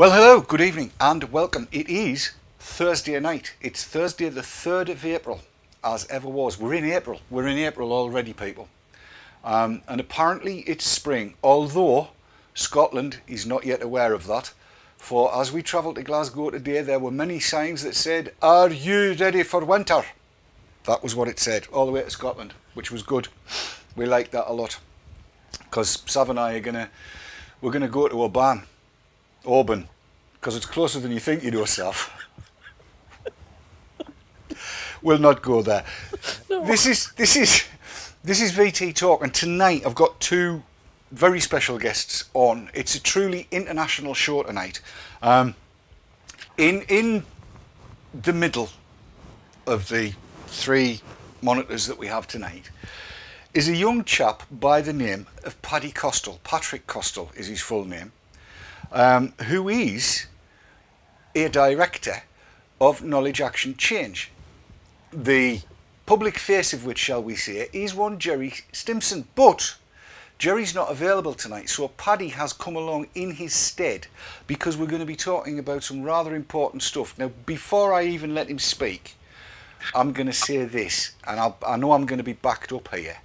Well, hello, good evening, and welcome. It is Thursday night. It's Thursday, the 3rd of April, as ever was. We're in April. We're in April already, people. Um, and apparently it's spring, although Scotland is not yet aware of that. For as we travelled to Glasgow today, there were many signs that said, Are you ready for winter? That was what it said, all the way to Scotland, which was good. We liked that a lot. Because Sav and I are going to, we're going to go to Oban Auburn, because it's closer than you think you do, yourself. we'll not go there. No. This is this is this is VT Talk, and tonight I've got two very special guests on. It's a truly international show tonight. Um, in in the middle of the three monitors that we have tonight is a young chap by the name of Paddy Costall. Patrick Costall is his full name um, who is a director of Knowledge Action Change. The public face of which, shall we say, is one Gerry Stimson. But Gerry's not available tonight, so Paddy has come along in his stead because we're going to be talking about some rather important stuff. Now, before I even let him speak, I'm going to say this, and I'll, I know I'm going to be backed up here.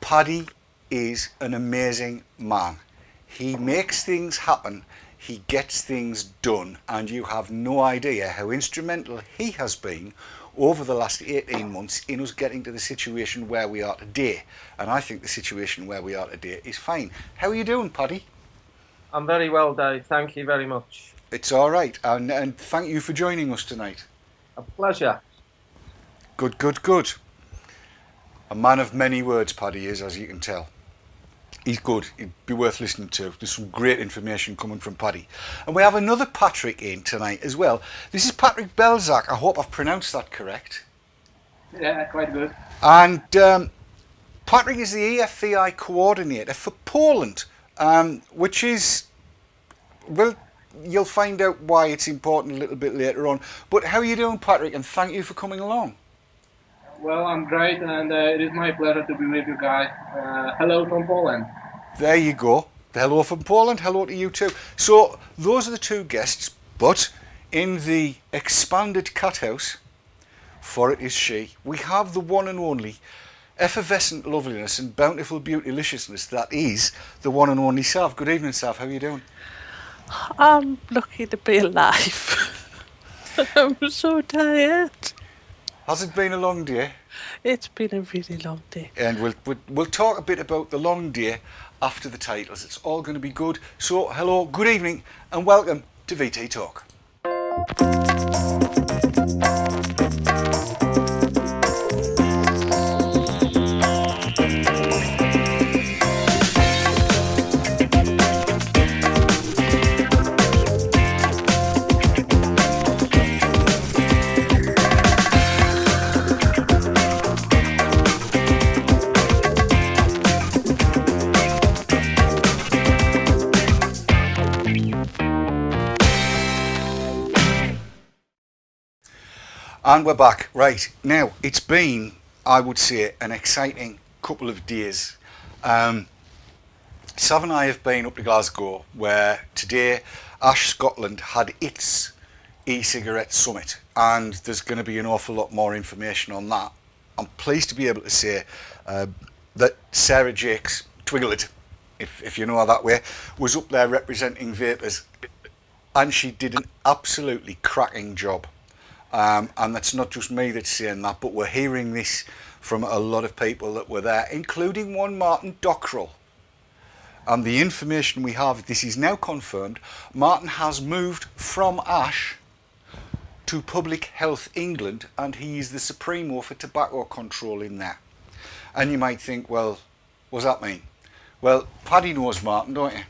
Paddy is an amazing man. He makes things happen, he gets things done, and you have no idea how instrumental he has been over the last 18 months in us getting to the situation where we are today. And I think the situation where we are today is fine. How are you doing, Paddy? I'm very well, Dave. Thank you very much. It's all right. And, and thank you for joining us tonight. A pleasure. Good, good, good. A man of many words, Paddy is, as you can tell he's good. He'd be worth listening to. There's some great information coming from Paddy. And we have another Patrick in tonight as well. This is Patryk Belzak. I hope I've pronounced that correct. Yeah, quite good. And um, Patrick is the EFVI coordinator for Poland, um, which is, well, you'll find out why it's important a little bit later on. But how are you doing, Patrick? And thank you for coming along. Well, I'm great, and uh, it is my pleasure to be with you guys. Uh, hello from Poland. There you go. Hello from Poland. Hello to you too. So those are the two guests, but in the expanded cat house, for it is she, we have the one and only effervescent loveliness and bountiful beautyliciousness that is the one and only Sav. Good evening, Sav. How are you doing? I'm lucky to be alive. I'm so tired. Has it been a long day? It's been a really long day. And we'll, we'll, we'll talk a bit about the long day after the titles. It's all going to be good. So, hello, good evening, and welcome to VT Talk. And we're back. Right, now it's been, I would say, an exciting couple of days. Um, Sav and I have been up to Glasgow where today Ash Scotland had its e-cigarette summit and there's going to be an awful lot more information on that. I'm pleased to be able to say uh, that Sarah Jakes Twiglet, if, if you know her that way, was up there representing Vapors and she did an absolutely cracking job. Um, and that's not just me that's saying that, but we're hearing this from a lot of people that were there, including one Martin Dockrell. And the information we have, this is now confirmed, Martin has moved from ASH to Public Health England and he is the Supremo for tobacco control in there. And you might think, well, what does that mean? Well, Paddy knows Martin, don't you?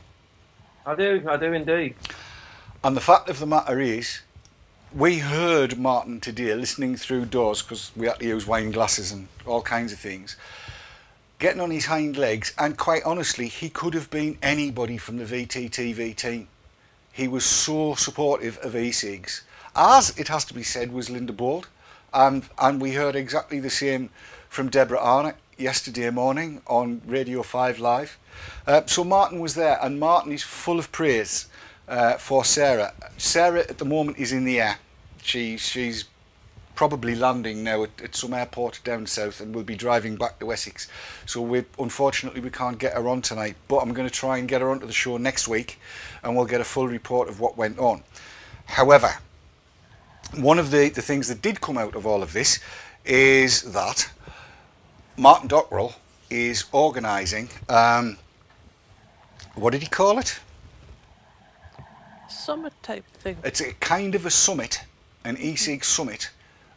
I do, I do indeed. And the fact of the matter is, we heard Martin today listening through doors because we had to use wine glasses and all kinds of things getting on his hind legs and quite honestly he could have been anybody from the VTTV team he was so supportive of e-cigs as it has to be said was Linda Bauld and and we heard exactly the same from Deborah Arnott yesterday morning on Radio 5 Live uh, so Martin was there and Martin is full of praise uh, for Sarah. Sarah at the moment is in the air. She she's probably landing now at, at some airport down south and will be driving back to Essex. So we unfortunately we can't get her on tonight, but I'm going to try and get her onto the show next week, and we'll get a full report of what went on. However, one of the, the things that did come out of all of this is that Martin Dockrell is organising, um, what did he call it? Summit type thing. It's a kind of a summit, an e-cig summit,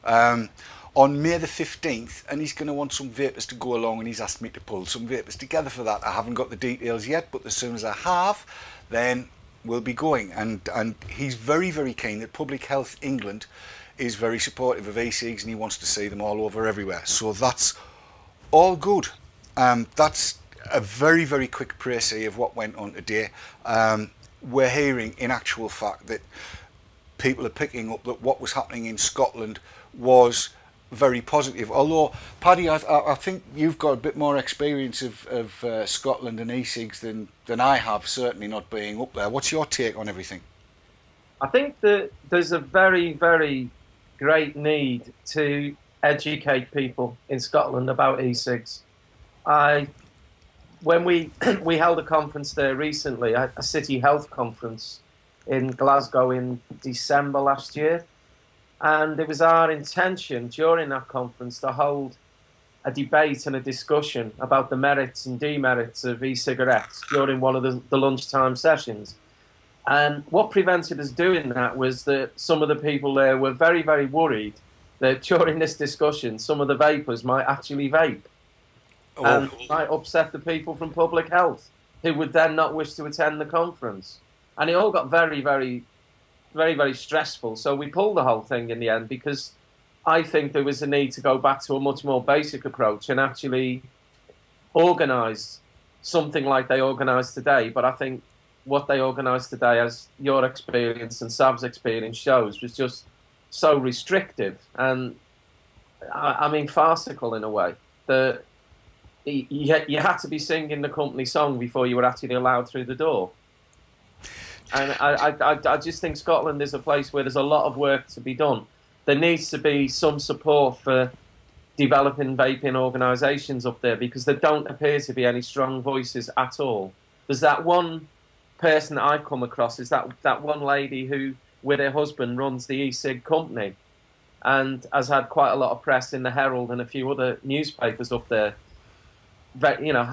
um, on May the 15th, and he's going to want some vapors to go along, and he's asked me to pull some vapors together for that. I haven't got the details yet, but as soon as I have, then we'll be going. And, and he's very, very keen that Public Health England is very supportive of e-cigs, and he wants to see them all over everywhere. So that's all good. Um, that's a very, very quick précis of what went on today. Um, we're hearing, in actual fact, that people are picking up that what was happening in Scotland was very positive. Although, Paddy, I, I think you've got a bit more experience of, of uh, Scotland and e-cigs than, than I have, certainly not being up there. What's your take on everything? I think that there's a very, very great need to educate people in Scotland about e-cigs. I, when we we held a conference there recently, a, a city health conference in Glasgow in December last year, and it was our intention during that conference to hold a debate and a discussion about the merits and demerits of e-cigarettes during one of the, the lunchtime sessions. And what prevented us doing that was that some of the people there were very, very worried that during this discussion, some of the vapors might actually vape Oh, and might upset the people from public health who would then not wish to attend the conference. And it all got very, very, very, very stressful. So we pulled the whole thing in the end because I think there was a need to go back to a much more basic approach and actually organise something like they organise today. But I think what they organised today, as your experience and Sav's experience shows, was just so restrictive and I, I mean farcical in a way. You, you had to be singing the company song before you were actually allowed through the door. And I, I, I- just think Scotland is a place where there's a lot of work to be done. There needs to be some support for developing vaping organisations up there because there don't appear to be any strong voices at all. There's that one person that I've come across is that that one lady who, with her husband, runs the e-cig company, and has had quite a lot of press in the Herald and a few other newspapers up there. Ve- You know,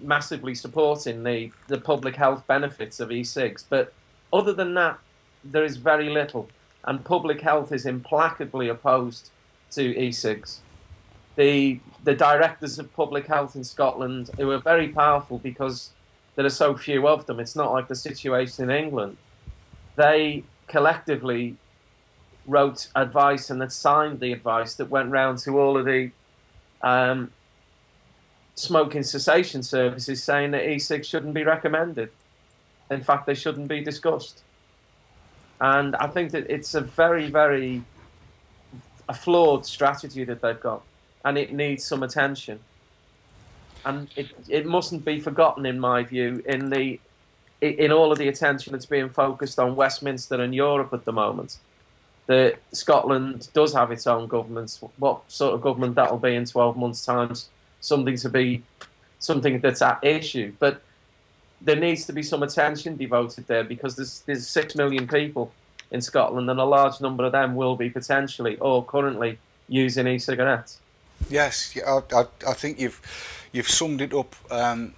massively supporting the the public health benefits of e-cigs. But other than that, there is very little, and public health is implacably opposed to e-cigs the the directors of public health in Scotland who are very powerful because there are so few of them. It's not like the situation in England. They collectively wrote advice and had signed the advice that went round to all of the um, smoking cessation services saying that e-cigs shouldn't be recommended. In fact, they shouldn't be discussed. And I think that it's a very, very a flawed strategy that they've got and it needs some attention. And it, it mustn't be forgotten, in my view, in the in all of the attention that's being focused on Westminster and Europe at the moment. That Scotland does have its own government. What sort of government that'll be in 12 months' time, something to be something that's at issue. But there needs to be some attention devoted there because there's there's six million people in Scotland, and a large number of them will be potentially or currently using e-cigarettes. Yes, I, I, I think you've you've summed it up um,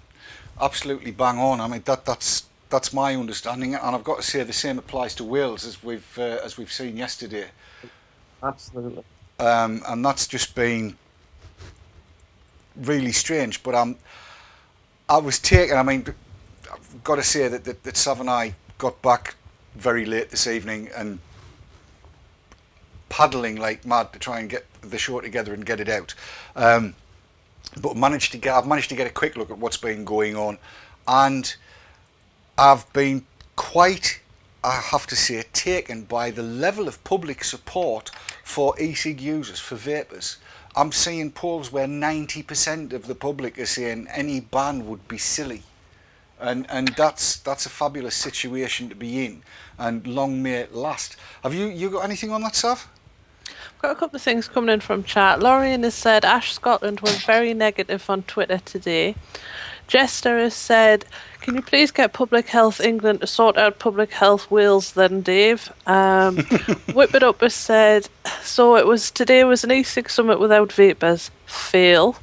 absolutely bang on. I mean that that's that's my understanding, and I've got to say the same applies to Wales as we've uh, as we've seen yesterday, Absolutely. um, and that's just been really strange. But um, I was taken. I mean, I've got to say that that, that Sav and I got back very late this evening and paddling like mad to try and get the show together and get it out. Um, but managed to get I've managed to get a quick look at what's been going on, and I've been quite I have to say taken by the level of public support for e-cig users for vapors. I'm seeing polls where 90% of the public are saying any ban would be silly. and and that's that's a fabulous situation to be in, and long may it last. Have you you got anything on that, Sav? Got a couple of things coming in from chat. Lorraine has said Ash Scotland was very negative on Twitter today. Jester has said, "Can you please get Public Health England to sort out Public Health Wales then, Dave?" Um, Whip It Up has said, "So it was today was an e-cig summit without vapors. Fail."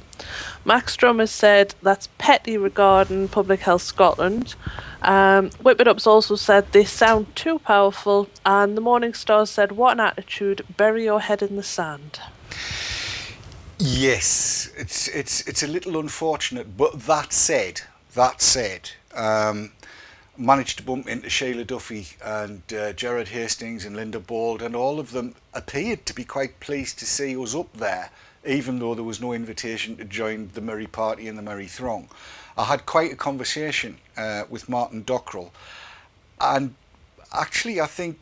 Max Drum has said that's petty regarding Public Health Scotland. Um, Whip It Up's also said they sound too powerful, and the Morning Star said, "What an attitude! Bury your head in the sand." Yes, it's it's it's a little unfortunate, but that said, that said, um, managed to bump into Sheila Duffy and uh, Gerard Hastings and Linda Bauld, and all of them appeared to be quite pleased to see us up there, even though there was no invitation to join the Merry Party and the Merry Throng. I had quite a conversation uh, with Martin Dockrell, and actually, I think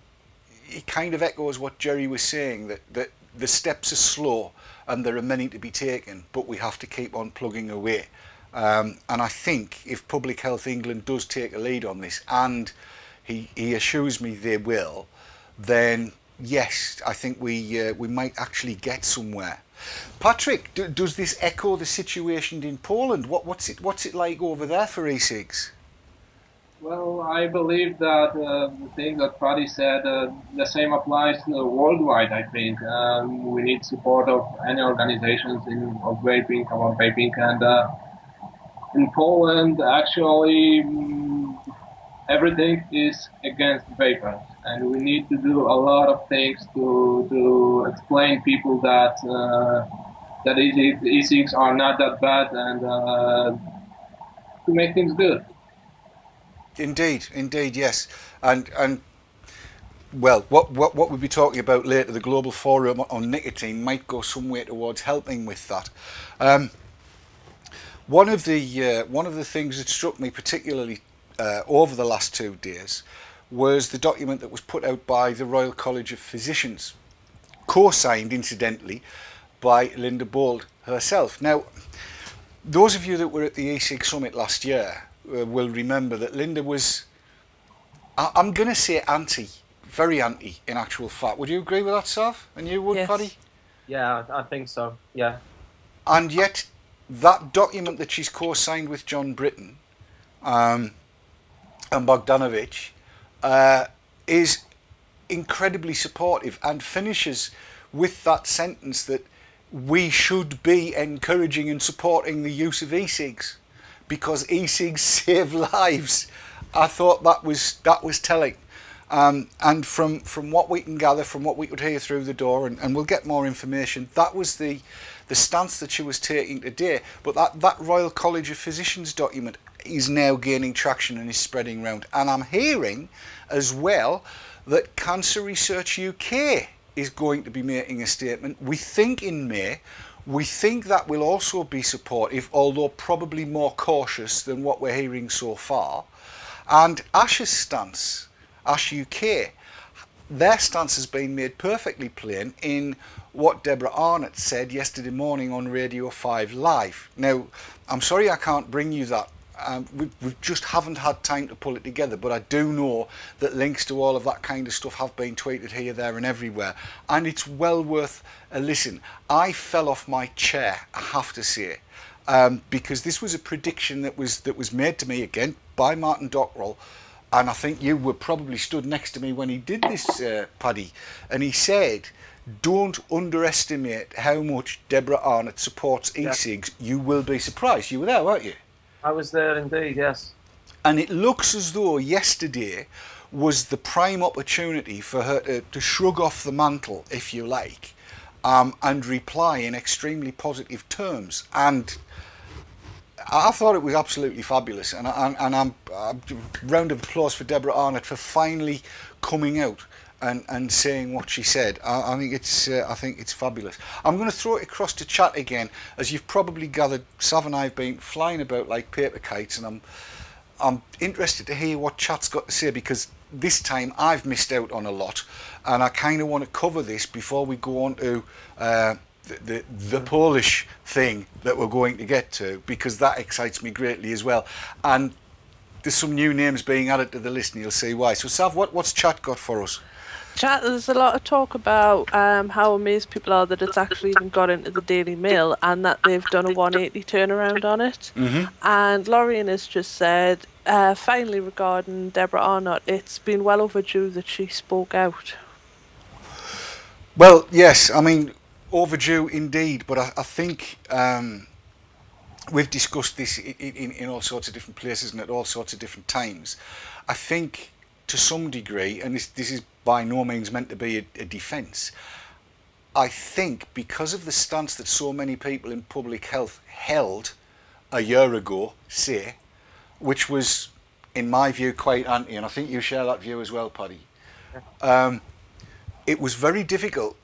it kind of echoes what Gerry was saying that that the steps are slow and there are many to be taken, but we have to keep on plugging away. Um, and I think if Public Health England does take a lead on this, and he, he assures me they will, then yes, I think we uh, we might actually get somewhere. Patrick, do, does this echo the situation in Poland? What, what's it what's it like over there for e-cigs? Well, I believe that uh, the thing that Paddy said, uh, the same applies uh, worldwide. I think um, we need support of any organizations in of vaping, about vaping, and uh, in Poland, actually, mm, everything is against vapors, and we need to do a lot of things to to explain people that uh, that e-cigs are not that bad and to make things good. Indeed, indeed, yes, and and well, what what what we'll be talking about later, the global forum on nicotine, might go some way towards helping with that. Um, one of the uh, one of the things that struck me particularly uh, over the last two days was the document that was put out by the Royal College of Physicians, co-signed incidentally by Linda Bauld herself. Now, those of you that were at the e-cig summit last year uh, will remember that Linda was, I, am going to say anti, very anti in actual fact. Would you agree with that, Sav? And you would, Yes. Paddy? Yeah, I I think so. Yeah. And yet, that document that she's co-signed with John Britton um, and Bogdanovich uh, is incredibly supportive and finishes with that sentence that we should be encouraging and supporting the use of e-cigs because e-cigs save lives. I thought that was that was telling. Um, and from, from what we can gather, from what we could hear through the door, and, and we'll get more information, that was the the stance that she was taking today. But that, that Royal College of Physicians document is now gaining traction and is spreading around. And I'm hearing as well that Cancer Research UK is going to be making a statement. We think in May. We think that will also be supportive, although probably more cautious than what we're hearing so far. And Ash's stance, Ash UK, their stance has been made perfectly plain in what Deborah Arnott said yesterday morning on Radio 5 Live. Now, I'm sorry I can't bring you that. Um, we, we just haven't had time to pull it together, but I do know that links to all of that kind of stuff have been tweeted here, there, and everywhere, and it's well worth a listen. I fell off my chair, I have to say, um, because this was a prediction that was that was made to me again by Martin Dockrell, and I think you were probably stood next to me when he did this, uh, Paddy, and he said, "Don't underestimate how much Deborah Arnott supports e-cigs. You will be surprised." You were there, weren't you? I was there indeed, yes. And it looks as though yesterday was the prime opportunity for her to, to shrug off the mantle, if you like, um, and reply in extremely positive terms. And I thought it was absolutely fabulous. And, I, and I'm, i round of applause for Deborah Arnott for finally coming out and, and saying what she said. I, I think it's uh, I think it's fabulous. I'm going to throw it across to chat again, as you've probably gathered. Sav and I have been flying about like paper kites, and I'm I'm interested to hear what chat's got to say because this time I've missed out on a lot, and I kind of want to cover this before we go on to. Uh, the, the, the Polish thing that we're going to get to because that excites me greatly as well and there's some new names being added to the list, and you'll see why. So, Sav, what, what's chat got for us? Chat, there's a lot of talk about um, how amazed people are that it's actually even got into the Daily Mail and that they've done a 180 turnaround on it. Mm-hmm. And Lorraine has just said, uh, finally, regarding Deborah Arnott, it's been well overdue that she spoke out. Well, yes, I mean, overdue indeed, but I, I think um, we've discussed this in, in, in all sorts of different places and at all sorts of different times. I think to some degree, and this, this is by no means meant to be a, a defence, I think because of the stance that so many people in public health held a year ago, say, which was, in my view, quite anti, and I think you share that view as well, Paddy. Um, it was very difficult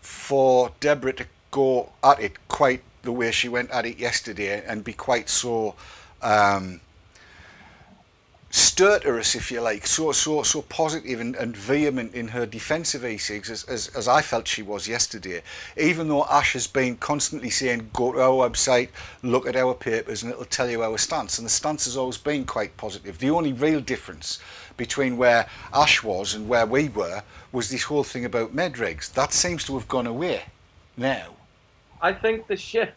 for Deborah to go at it quite the way she went at it yesterday and be quite so um, stertorous, if you like, so so so positive and, and vehement in her defence of e-cigs as, as, as I felt she was yesterday. Even though Ash has been constantly saying, go to our website, look at our papers, and it'll tell you our stance. And the stance has always been quite positive. The only real difference between where Ash was and where we were was this whole thing about medregs. That seems to have gone away now. I think the shift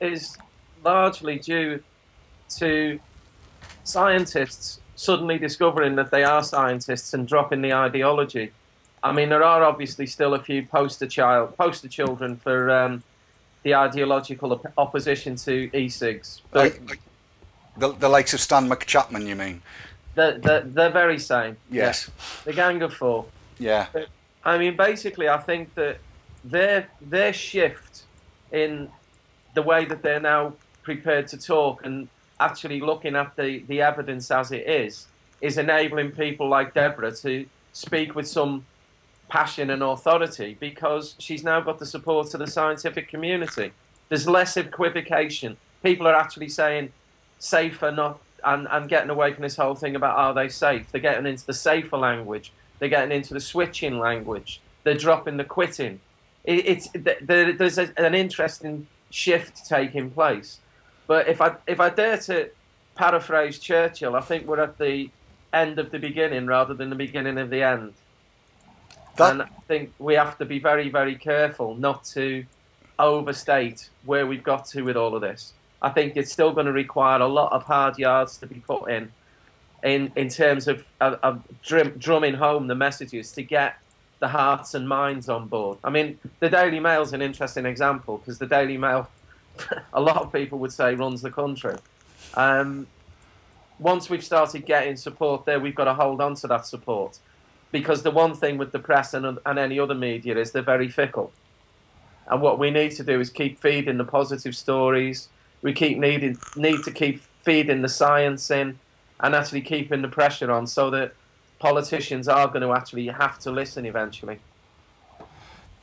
is largely due to scientists suddenly discovering that they are scientists and dropping the ideology. I mean, there are obviously still a few poster child, poster children for um, the ideological op- opposition to e-cigs. But the, the likes of Stan McChapman, you mean? they're, they're, they're very same. Yes. The Gang of Four. Yeah. I mean, basically, I think that their their shift in the way that they're now prepared to talk and actually looking at the, the evidence as it is is enabling people like Deborah to speak with some passion and authority because she's now got the support of the scientific community. There's less equivocation. People are actually saying safer, not and, and getting away from this whole thing about are they safe. They're getting into the safer language. They're getting into the switching language. They're dropping the quitting. It, it's there, there's a, an interesting shift taking place. But if I if I dare to paraphrase Churchill, I think we're at the end of the beginning rather than the beginning of the end. That, And I think we have to be very, very careful not to overstate where we've got to with all of this. I think it's still going to require a lot of hard yards to be put in, in in terms of, of, of drum, drumming home the messages to get the hearts and minds on board. I mean, the Daily Mail's an interesting example because the Daily Mail, a lot of people would say, runs the country. Um, once we've started getting support there, we've got to hold on to that support because the one thing with the press and, and any other media is they're very fickle. And what we need to do is keep feeding the positive stories. We keep needing need to keep feeding the science in, and actually keeping the pressure on, so that politicians are going to actually have to listen eventually.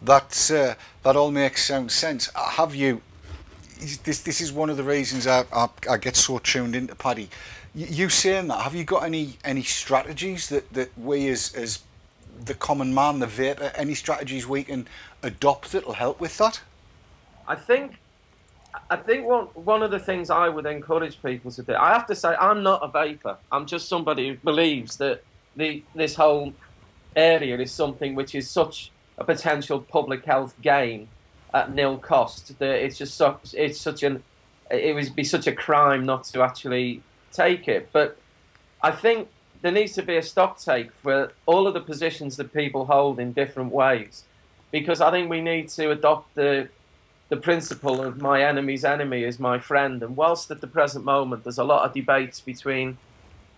That uh, that all makes sense. Have you? This this is one of the reasons I I, I get so tuned into Paddy. You, you saying that? Have you got any any strategies that that we as as the common man, the vapor, any strategies we can adopt that'll help with that? I think, I think one one of the things I would encourage people to do. I have to say, I'm not a vapor. I'm just somebody who believes that the this whole area is something which is such a potential public health gain at nil cost that it's just it's such an it would be such a crime not to actually take it. But I think there needs to be a stock take for all of the positions that people hold in different ways, because I think we need to adopt the the principle of my enemy's enemy is my friend. And whilst at the present moment there's a lot of debates between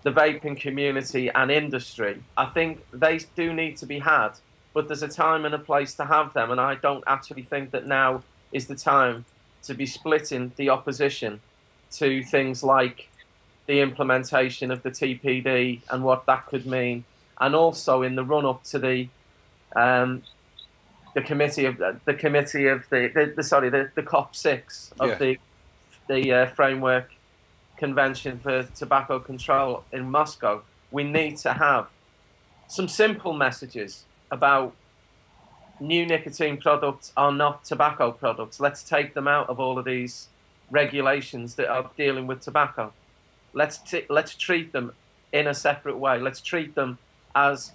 the vaping community and industry, I think they do need to be had. But there's a time and a place to have them, and I don't actually think that now is the time to be splitting the opposition to things like the implementation of the TPD and what that could mean, and also in the run up to the um, the committee of the committee of the, the, the sorry the, the COP six of Yeah. the the uh, framework convention for tobacco control in Moscow. We need to have some simple messages about new nicotine products are not tobacco products. Let's take them out of all of these regulations that are dealing with tobacco. Let's t- let's treat them in a separate way. Let's treat them as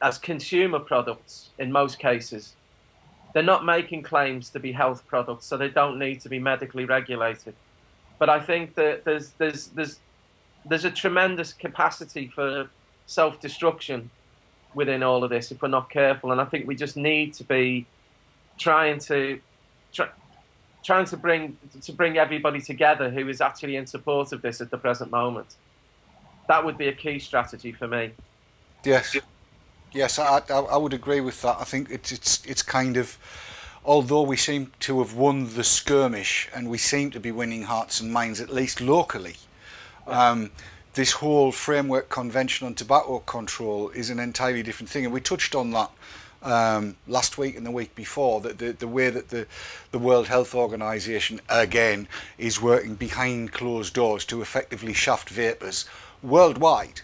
as consumer products in most cases. They're not making claims to be health products, so they don't need to be medically regulated. But I think that there's there's there's there's a tremendous capacity for self-destruction within all of this if we're not careful, and I think we just need to be trying to try, trying to bring to bring everybody together who is actually in support of this at the present moment. That would be a key strategy for me. Yes, yes, I, I, I would agree with that. I think it's it's it's kind of although we seem to have won the skirmish and we seem to be winning hearts and minds at least locally. Um, this whole framework convention on tobacco control is an entirely different thing, and we touched on that um, last week and the week before. That the, the way that the the World Health Organization again is working behind closed doors to effectively shaft vapors worldwide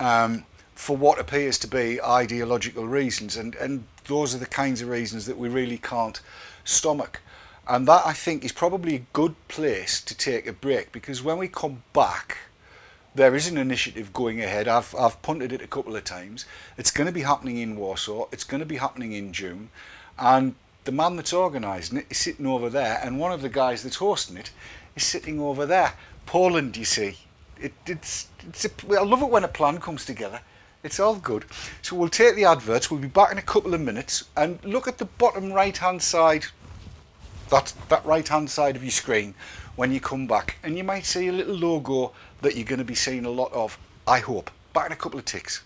um, for what appears to be ideological reasons, and and those are the kinds of reasons that we really can't stomach. And that I think is probably a good place to take a break because when we come back, there is an initiative going ahead. I've, I've punted it a couple of times. It's going to be happening in Warsaw. It's going to be happening in June. And the man that's organising it is sitting over there, and one of the guys that's hosting it is sitting over there. Poland, you see. It, it's, it's a, I love it when a plan comes together. It's all good. So we'll take the adverts. We'll be back in a couple of minutes. And look at the bottom right-hand side, that, that right-hand side of your screen when you come back. And you might see a little logo that you're going to be seeing a lot of, I hope. Back in a couple of ticks.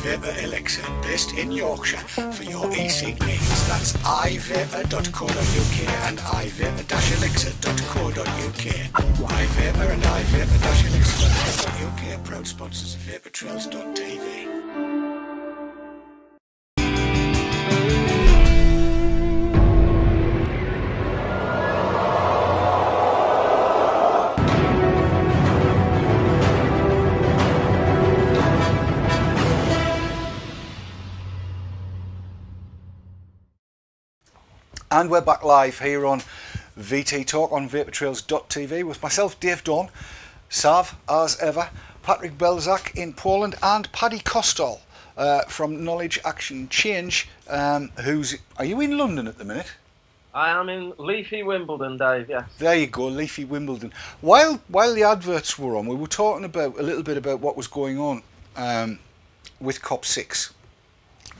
iVapour Elixir, based in Yorkshire, for your e-cig needs. That's iVapour.co.uk and iVapour-elixir.co.uk. iVapour and iVapour-elixir.co.uk, proud sponsors of VapourTrails.tv. And we're back live here on VT Talk on VapourTrails.tv with myself, Dave Dorn, Sav, as ever, Patryk Belzak in Poland, and Paddy Costall uh, from Knowledge Action Change. Um, who's are you in London at the minute? I am in leafy Wimbledon, Dave. Yes. There you go, leafy Wimbledon. While while the adverts were on, we were talking about a little bit about what was going on um, with COP six,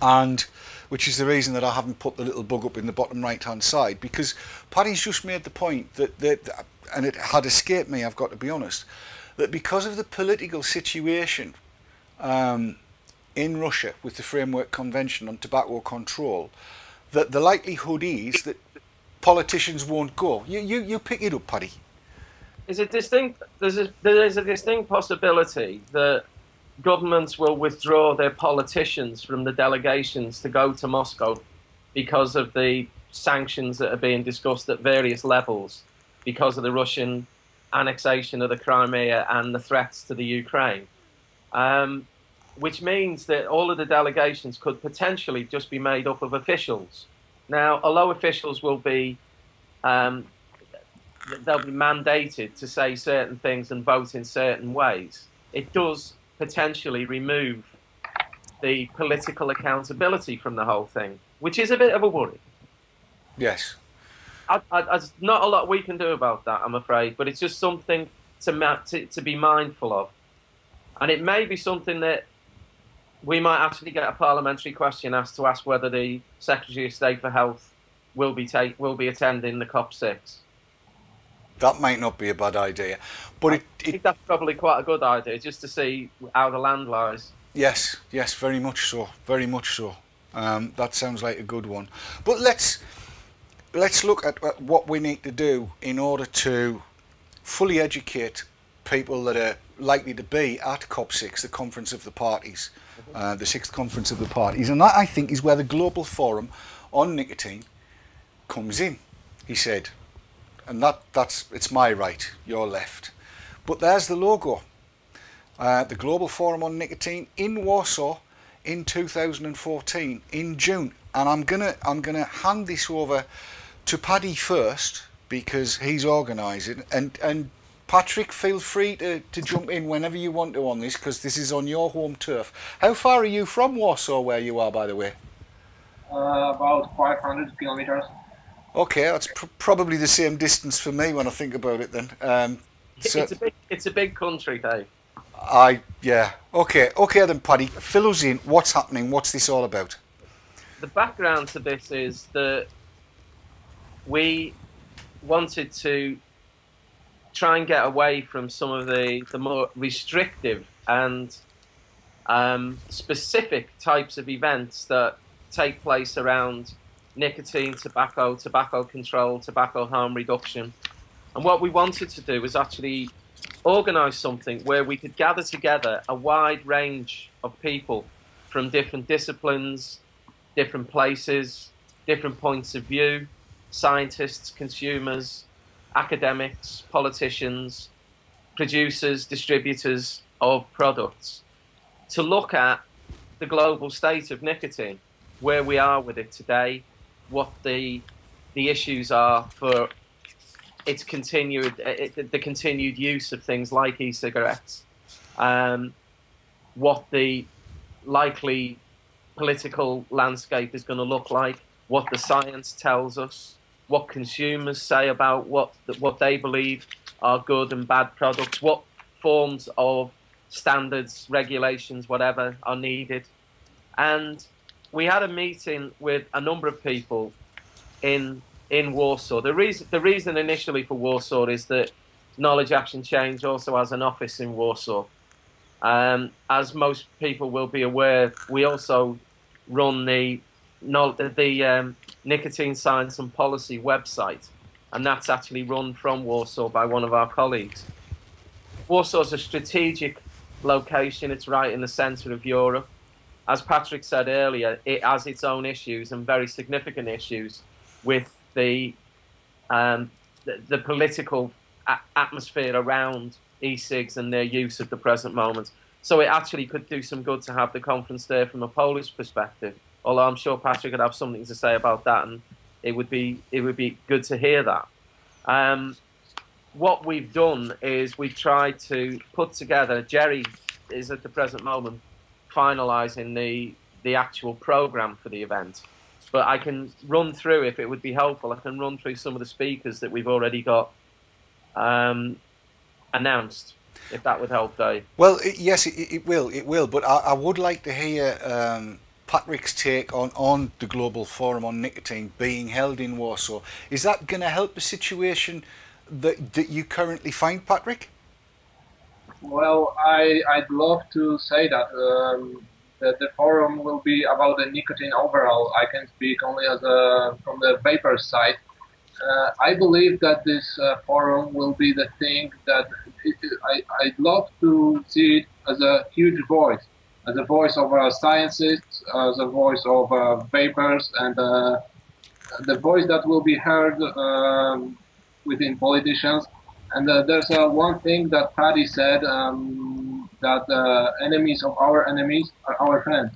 and which is the reason that I haven't put the little bug up in the bottom right hand side because Paddy's just made the point that, that and it had escaped me, I've got to be honest, that because of the political situation um, in Russia with the Framework Convention on Tobacco Control, that the likelihood is that politicians won't go. You, you, you pick it up, Paddy. Is a distinct, there's a, there is a distinct possibility that governments will withdraw their politicians from the delegations to go to Moscow because of the sanctions that are being discussed at various levels because of the Russian annexation of the Crimea and the threats to the Ukraine. Um, which means that all of the delegations could potentially just be made up of officials. Now, although officials will be um, they'll be mandated to say certain things and vote in certain ways, it does potentially remove the political accountability from the whole thing, which is a bit of a worry. Yes. I, I, there's not a lot we can do about that, I'm afraid, but it's just something to, to, to be mindful of. And it may be something that we might actually get a parliamentary question asked to ask whether the Secretary of State for Health will be take, will be attending the COP6. That might not be a bad idea, but it, I think that's probably quite a good idea, just to see how the land lies. Yes, yes, very much so, very much so. Um, that sounds like a good one. But let's let's look at, at what we need to do in order to fully educate people that are likely to be at COP6, the Conference of the Parties, uh, the sixth Conference of the Parties, and that I think is where the Global Forum on Nicotine comes in. He said and that that's it's my right, your left. But there's the logo. Uh, the Global Forum on Nicotine in Warsaw in 2014 in June, and I'm gonna I'm gonna hand this over to Paddy first because he's organising and and Patrick, feel free to, to jump in whenever you want to on this because this is on your home turf. How far are you from Warsaw, where you are, by the way? Uh, about 500 kilometers. Okay, that's pr probably the same distance for me when I think about it. Then um, so it's a big, it's a big country, Dave. I yeah. Okay, okay then, Paddy. Fill us in. What's happening? What's this all about? The background to this is that we wanted to try and get away from some of the the more restrictive and um, specific types of events that take place around nicotine, tobacco, tobacco control, tobacco harm reduction. And what we wanted to do was actually organise something where we could gather together a wide range of people from different disciplines, different places, different points of view, scientists, consumers, academics, politicians, producers, distributors of products, to look at the global state of nicotine, where we are with it today, what the the issues are for its continued it, the continued use of things like e-cigarettes, um, what the likely political landscape is going to look like, what the science tells us, what consumers say about what what they believe are good and bad products, what forms of standards, regulations, whatever are needed, and we had a meeting with a number of people in in Warsaw. The reason the reason initially for Warsaw is that Knowledge Action Change also has an office in Warsaw. Um, as most people will be aware, we also run the the um, nicotine science and policy website, and that's actually run from Warsaw by one of our colleagues. Warsaw is a strategic location; it's right in the centre of Europe as Patrick said earlier, it has its own issues and very significant issues with the um, the, the, political atmosphere around e-cigs and their use at the present moment. So it actually could do some good to have the conference there from a Polish perspective. Although I'm sure Patrick would have something to say about that, and it would be it would be good to hear that. Um, what we've done is we've tried to put together. Gerry is at the present moment finalising the the actual program for the event. But I can run through, if it would be helpful, I can run through some of the speakers that we've already got um, announced, if that would help, Dave. Well, it, yes, it, it, will, it will. But I, I would like to hear um, Patrick's take on, on the Global Forum on Nicotine being held in Warsaw. Is that going to help the situation that, that you currently find, Patrick? Well, I, I'd love to say that, um, that the forum will be about the nicotine overall. I can speak only as a, from the vapor side. Uh, I believe that this uh, forum will be the thing that it, I, I'd love to see it as a huge voice, as a voice of uh, scientists, as a voice of uh, vapors, and uh, the voice that will be heard um, within politicians and uh, there's uh, one thing that Paddy said um, that uh, enemies of our enemies are our friends.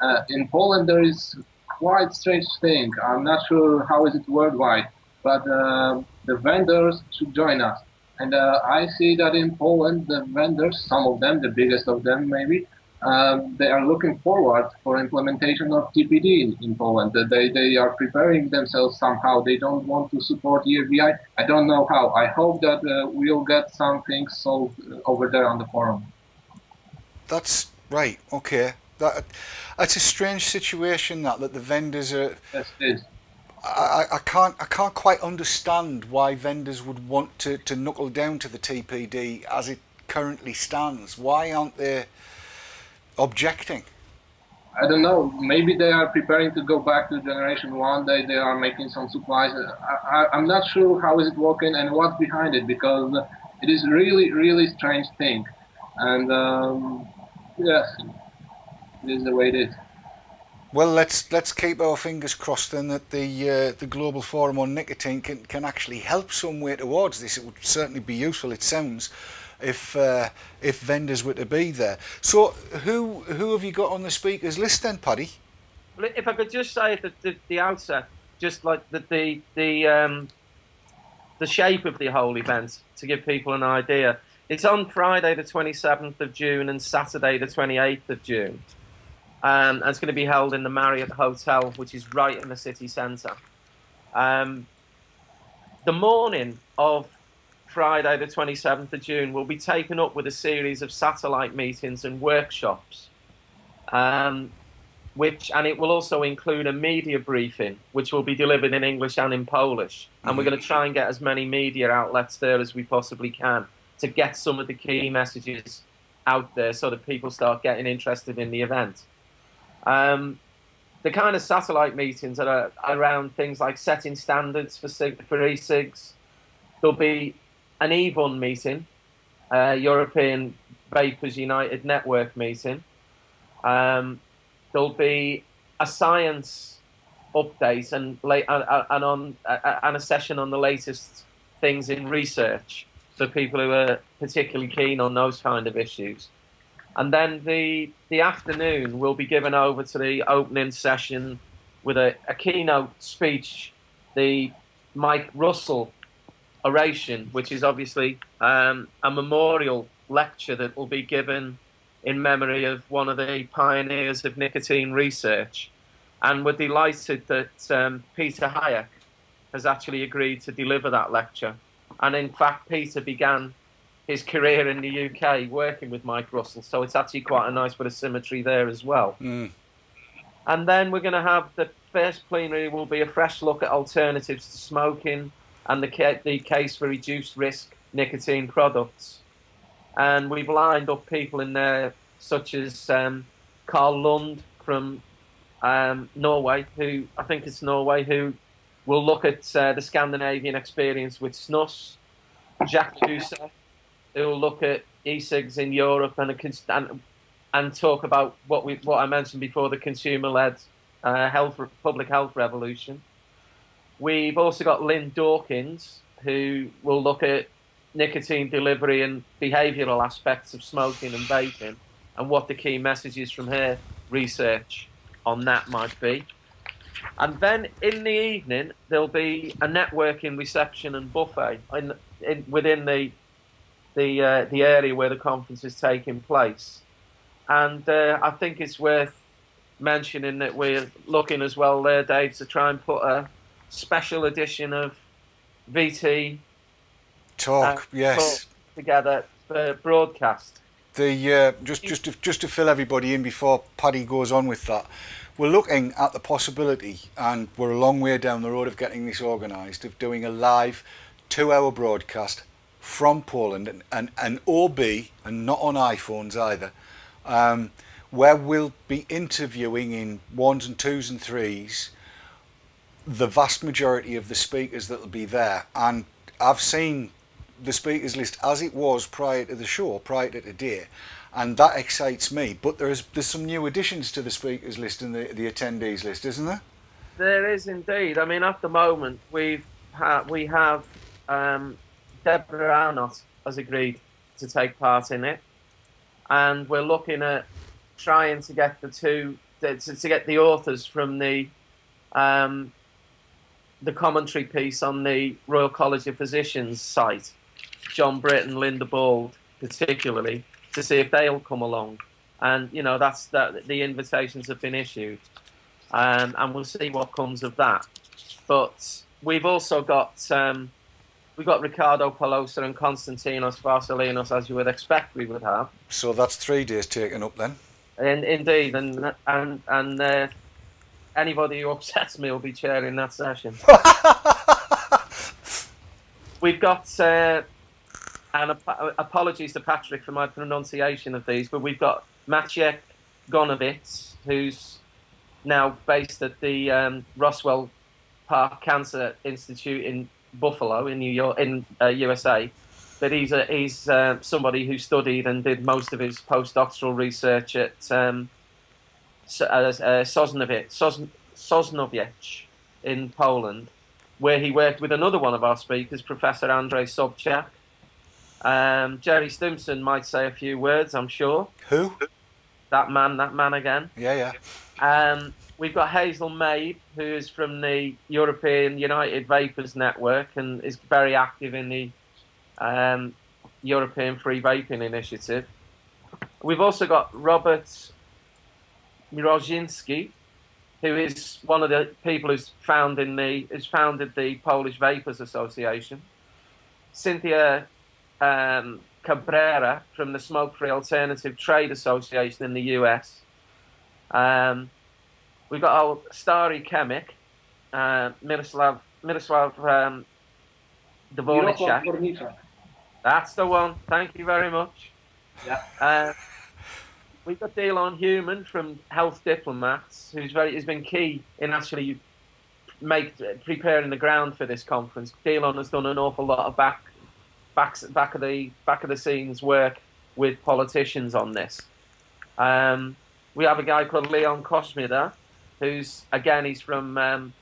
Uh, in Poland, there is quite strange thing. I'm not sure how is it worldwide, but uh, the vendors should join us. And uh, I see that in Poland, the vendors, some of them, the biggest of them maybe, um, they are looking forward for implementation of TPD in, in Poland. They, they are preparing themselves somehow. They don't want to support EFVI. I don't know how. I hope that uh, we'll get something solved over there on the forum. That's right. Okay. That that's a strange situation. That that the vendors are. Yes, it is. I, I can't I can't quite understand why vendors would want to, to knuckle down to the TPD as it currently stands. Why aren't they objecting? I don't know. Maybe they are preparing to go back to generation one. They they are making some supplies. I, I, am not sure how is it working and what's behind it because it is really really strange thing. And um, yes, it is the way it is. Well, let's let's keep our fingers crossed then that the uh, the global forum on nicotine can, can actually help some way towards this. It would certainly be useful. It sounds if uh, if vendors were to be there. So who who have you got on the speakers list then, Paddy? If I could just say at the, the, the outset, just like the the the, um, the shape of the whole event to give people an idea. It's on Friday the 27th of June and Saturday the 28th of June. Um, and it's going to be held in the Marriott Hotel, which is right in the city centre. Um, the morning of Friday, the 27th of June, will be taken up with a series of satellite meetings and workshops. Um, which and it will also include a media briefing, which will be delivered in English and in Polish. And we're going to try and get as many media outlets there as we possibly can to get some of the key messages out there, so that people start getting interested in the event. Um, the kind of satellite meetings that are around things like setting standards for for e-cigs. There'll be an EVUN meeting, uh, European Vapers United Network meeting. Um, there'll be a science update and, uh, uh, and on uh, and a session on the latest things in research for people who are particularly keen on those kind of issues. And then the the afternoon will be given over to the opening session with a, a keynote speech. The Mike Russell oration, which is obviously um, a memorial lecture that will be given in memory of one of the pioneers of nicotine research. And we're delighted that um, Peter Hajek has actually agreed to deliver that lecture. And in fact, Peter began his career in the UK working with Mike Russell, so it's actually quite a nice bit of symmetry there as well. Mm. And then we're going to have the first plenary will be a fresh look at alternatives to smoking, and the, the case for reduced risk nicotine products. And we've lined up people in there, such as um, Karl Lund from um, Norway, who I think it's Norway, who will look at uh, the Scandinavian experience with snus. Jack Doucet, who will look at e-cigs in Europe and, and, and talk about what we what I mentioned before, the consumer-led uh, health public health revolution. We've also got Lynn Dawkins, who will look at nicotine delivery and behavioural aspects of smoking and vaping, and what the key messages from her research on that might be. And then in the evening, there'll be a networking reception and buffet in, in, within the the uh, the area where the conference is taking place. And uh, I think it's worth mentioning that we're looking as well there, Dave, to try and put a special edition of VT Talk, uh, yes, talk together for broadcast. The uh, just just to, just to fill everybody in before Paddy goes on with that, we're looking at the possibility, and we're a long way down the road of getting this organised, of doing a live two-hour broadcast from Poland and, and, and OB, and not on iPhones either, um, where we'll be interviewing in ones and twos and threes the vast majority of the speakers that will be there. And I've seen the speakers list as it was prior to the show, prior to today, and that excites me. But there's there's some new additions to the speakers list and the, the attendees list, isn't there? There is indeed. I mean, at the moment we've ha- we have um, Deborah Arnott has agreed to take part in it. and we're looking at trying to get the two to, to get the authors from the um, the commentary piece on the Royal College of Physicians site, John Britt and Linda Bauld particularly, to see if they'll come along. And you know that's that the invitations have been issued, um, and we'll see what comes of that. But we've also got um, we've got Riccardo Polosa and Konstantinos Farsalinos, as you would expect we would have. So that's three days taken up then. In, indeed, and and and uh, anybody who upsets me will be chairing that session. We've got, uh, and ap- apologies to Patryk for my pronunciation of these, but we've got Maciek Goniewicz, who's now based at the um, Roswell Park Cancer Institute in Buffalo, in New York, in uh, USA. But he's a, he's uh, somebody who studied and did most of his postdoctoral research at um, Sosnowiec, in Poland, where he worked with another one of our speakers, Professor Andrei Sobczak. Um, Gerry Stimson might say a few words, I'm sure. Who? That man, that man again. Yeah, yeah. Um, we've got Hazel Mabe, who is from the European United Vapors Network and is very active in the um, European Free Vaping Initiative. We've also got Robert Mrozinski, who is one of the people who's founded the who's founded the Polish Vapors Association. Cynthia um, Cabrera from the Smoke Free Alternative Trade Association in the US. Um, we've got our starry chemic, uh, Miroslav Miroslav um, Mirosław Dworniczak. Dworniczak. That's the one. Thank you very much. Yeah. Uh, we've got Delon Human from Health Diplomats, who's very has been key in actually make preparing the ground for this conference. Delon has done an awful lot of back back back of the back of the scenes work with politicians on this. Um, we have a guy called Leon Kosmider, who's again he's from um,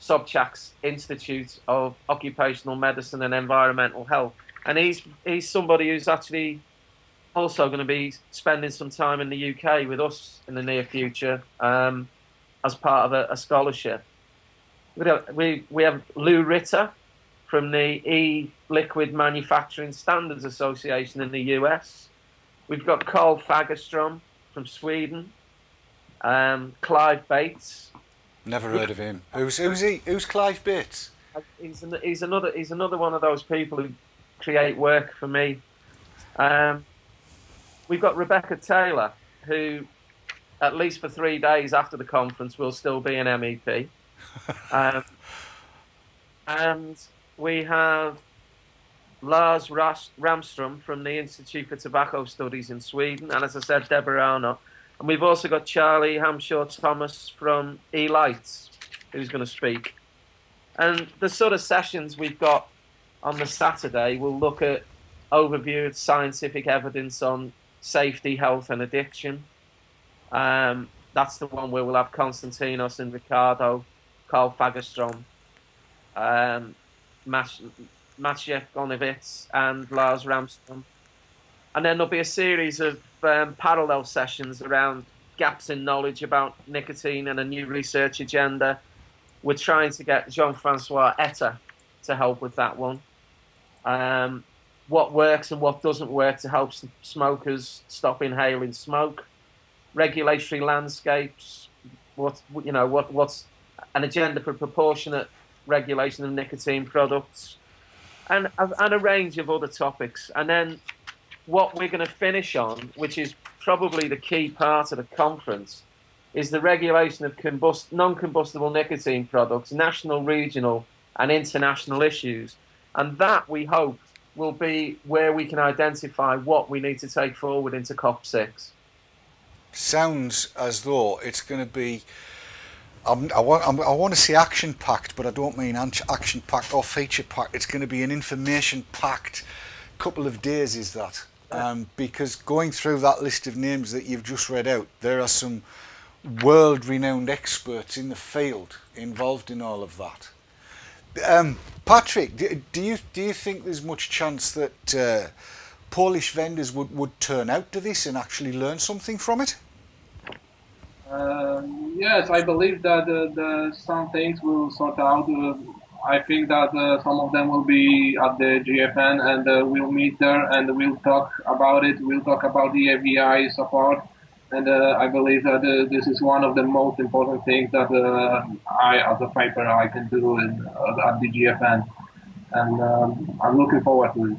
Sobczak's Institute of Occupational Medicine and Environmental Health, and he's he's somebody who's actually also going to be spending some time in the UK with us in the near future um, as part of a, a scholarship. We have, we, we have Lou Ritter from the E Liquid Manufacturing Standards Association in the US. We've got Karl Fagerström from Sweden, um, Clive Bates. Never heard of him. Who's who's he? Who's Clive Bates? He's, an, he's another he's another one of those people who create work for me. Um, we've got Rebecca Taylor, who, at least for three days after the conference, will still be an MEP. um, and we have Lars Ras- Ramström from the Institute for Tobacco Studies in Sweden, and as I said, Deborah Arnott. And we've also got Charlie Hamshaw Thomas from E-Lites, who's going to speak. And the sort of sessions we've got on the Saturday will look at overview of scientific evidence on safety, health, and addiction. Um, that's the one where we'll have Konstantinos and Riccardo, Karl Fagerström, um, Mas- Maciej and Lars Ramström. And then there'll be a series of um, parallel sessions around gaps in knowledge about nicotine and a new research agenda. We're trying to get Jean Francois Etter to help with that one. Um, what works and what doesn't work to help smokers stop inhaling smoke, regulatory landscapes, what you know, what what's an agenda for proportionate regulation of nicotine products, and and a range of other topics. And then what we're going to finish on, which is probably the key part of the conference, is the regulation of combust- non-combustible nicotine products, national, regional, and international issues. And that we hope will be where we can identify what we need to take forward into COP6. Sounds as though it's going to be. I'm, I want. I'm, I want to say action packed, but I don't mean action packed or feature packed. It's going to be an information packed couple of days. Is that? Um, because going through that list of names that you've just read out, there are some world-renowned experts in the field involved in all of that. Um, Patryk, do, do you do you think there's much chance that uh, Polish vendors would, would turn out to this and actually learn something from it? Uh, yes, I believe that uh, the, some things will sort out. Uh, I think that uh, some of them will be at the GFN and uh, we'll meet there and we'll talk about it. We'll talk about the AVI support. And uh, I believe that this is one of the most important things that I, as a paper, I can do in, at the GFN. And um, I'm looking forward to it.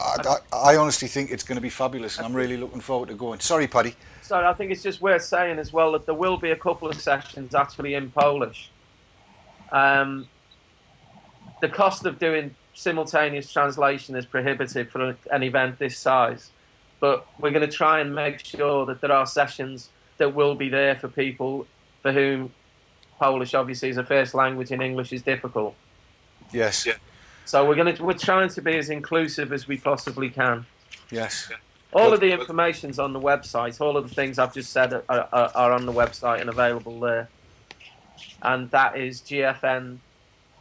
I, I, honestly think it's going to be fabulous, and I'm really looking forward to going. Sorry, Paddy. Sorry, I think it's just worth saying as well that there will be a couple of sessions actually in Polish. Um, the cost of doing simultaneous translation is prohibitive for an event this size, but we're going to try and make sure that there are sessions that will be there for people for whom Polish obviously is a first language and English is difficult. Yes. Yeah. So we're going to we're trying to be as inclusive as we possibly can. Yes. All of the information's on the website. All of the things I've just said are, are, are on the website and available there. And that is gfn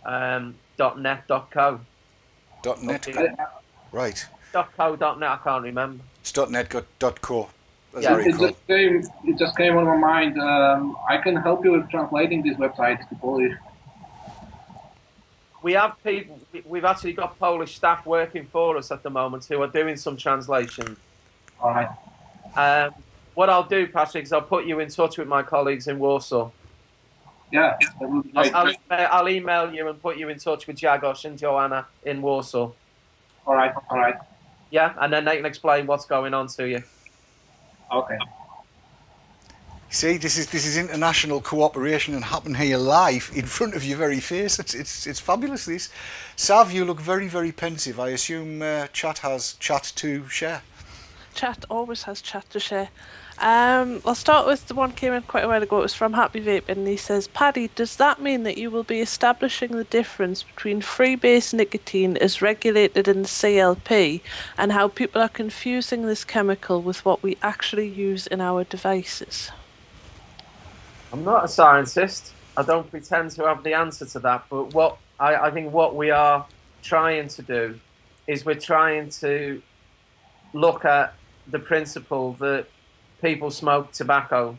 um, .net.co. .net. Right. .co .net. I can't remember. It's .net.co. That's yeah, it cool. just came. It just came on my mind. Um, I can help you with translating this website to Polish we have people. We've actually got Polish staff working for us at the moment who are doing some translation. All right. Um, what I'll do, Patryk, is I'll put you in touch with my colleagues in Warsaw. Yeah, I'll, I'll, I'll, email you and put you in touch with Jagos and Joanna in Warsaw. All right, all right. Yeah, and then they can explain what's going on to you. Okay. See, this is this is international cooperation and happen here live in front of your very face. It's it's it's fabulous. This, Sav, you look very very pensive. I assume uh, chat has chat to share. Chat always has chat to share. Um, I'll start with the one came in quite a while ago. It was from Happy Vape, and he says, "Paddy, does that mean that you will be establishing the difference between freebase nicotine as regulated in the CLP and how people are confusing this chemical with what we actually use in our devices?" I'm not a scientist. I don't pretend to have the answer to that. But what I, I think what we are trying to do is we're trying to look at the principle that people smoke tobacco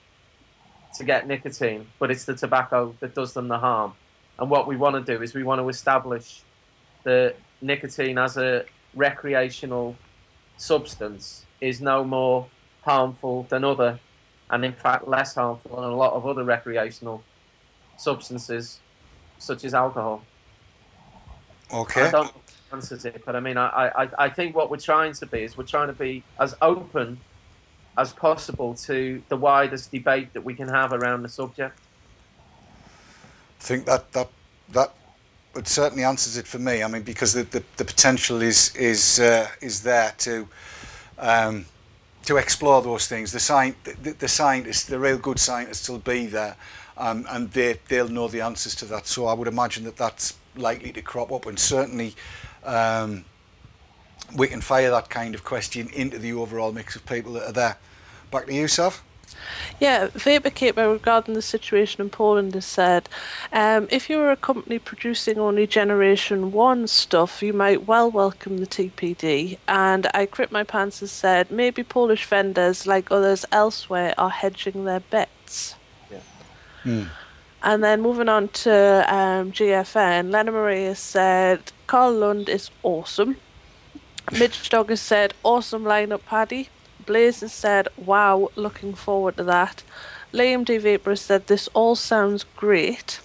to get nicotine, but it's the tobacco that does them the harm. And what we want to do is we want to establish that nicotine as a recreational substance is no more harmful than other and in fact less harmful than a lot of other recreational substances, such as alcohol. Okay. I don't answer it, but I mean, I, I, I think what we're trying to be is we're trying to be as open as possible to the widest debate that we can have around the subject. I think that that that it certainly answers it for me. I mean, because the the, the potential is is uh, is there to. Um, to explore those things. The, sci- the, the scientists, the real good scientists will be there um, and they, they'll know the answers to that. So I would imagine that that's likely to crop up and certainly um, we can fire that kind of question into the overall mix of people that are there. Back to you, Sav. Yeah, Vaporkeeper regarding the situation in Poland has said, um, if you were a company producing only Generation 1 stuff, you might well welcome the TPD. And I Crit My Pants has said, maybe Polish vendors, like others elsewhere, are hedging their bets. Yeah. Hmm. And then moving on to um, GFN, Lena Maria said, Karl Lund is awesome. Mitch Dog has said, awesome lineup, Paddy. Blaze has said, wow, looking forward to that. Liam D. Vapor said, this all sounds great.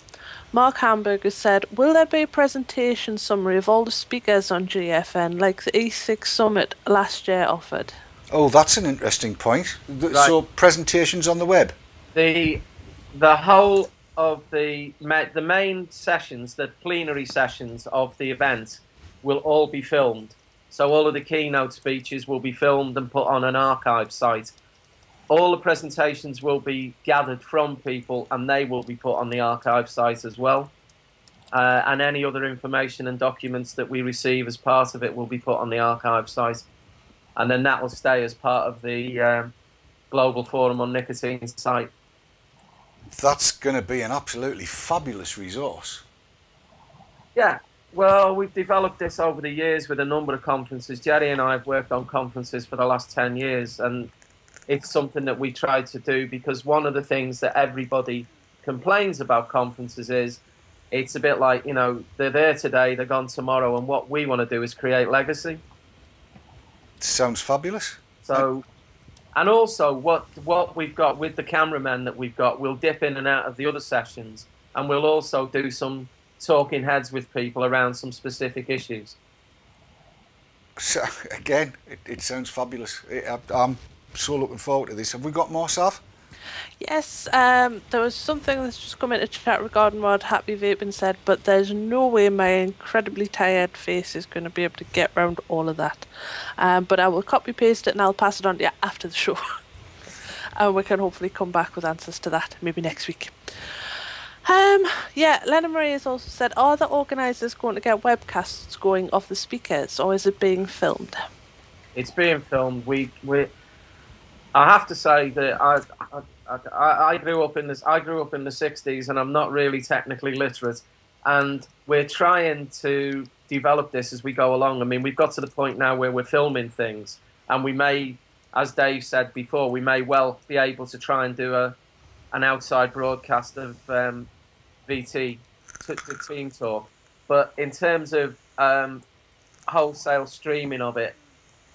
Mark Hamburger said, will there be a presentation summary of all the speakers on GFN like the E-Cig Summit last year offered? Oh, that's an interesting point. Right. So presentations on the web? The the whole of the the main sessions, the plenary sessions of the event, will all be filmed. So all of the keynote speeches will be filmed and put on an archive site. All the presentations will be gathered from people and they will be put on the archive site as well. Uh, and any other information and documents that we receive as part of it will be put on the archive site. And then that will stay as part of the um, Global Forum on Nicotine site. That's going to be an absolutely fabulous resource. Yeah, Well, we've developed this over the years with a number of conferences. Gerry and I have worked on conferences for the last 10 years, and it's something that we try to do because one of the things that everybody complains about conferences is it's a bit like, you know, they're there today, they're gone tomorrow, and what we want to do is create legacy. Sounds fabulous. So, and also what what we've got with the cameramen that we've got, we'll dip in and out of the other sessions, and we'll also do some talking heads with people around some specific issues. So, again, it, it sounds fabulous. I, I'm so looking forward to this. Have we got more, Sav? Yes, um, there was something that's just come into chat regarding what Happy Vaping said, but there's no way my incredibly tired face is going to be able to get around all of that. Um, but I will copy paste it and I'll pass it on to you after the show. and we can hopefully come back with answers to that maybe next week. Um, yeah, Lena Marie has also said, are the organisers going to get webcasts going of the speakers, or is it being filmed? It's being filmed. We we. I have to say that I, I, I grew up in this. I grew up in the '60s, and I'm not really technically literate. And we're trying to develop this as we go along. I mean, we've got to the point now where we're filming things, and we may, as Dave said before, we may well be able to try and do a an outside broadcast of um, VT to, to Team Talk. But in terms of um, wholesale streaming of it,